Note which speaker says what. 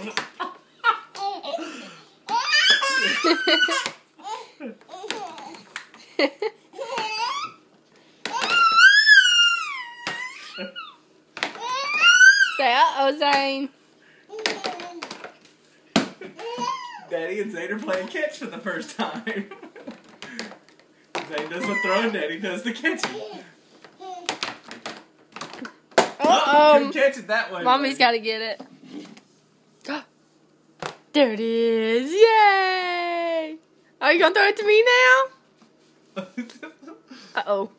Speaker 1: Say, uh-oh, Zane.
Speaker 2: Daddy and Zane are playing catch for the first time. Zane does the throwing, Daddy does the catching.
Speaker 1: Uh-oh.
Speaker 2: couldn't catch it that way.
Speaker 1: Mommy's got to get it. There it is. Yay! Are you going to throw it to me now? Uh-oh.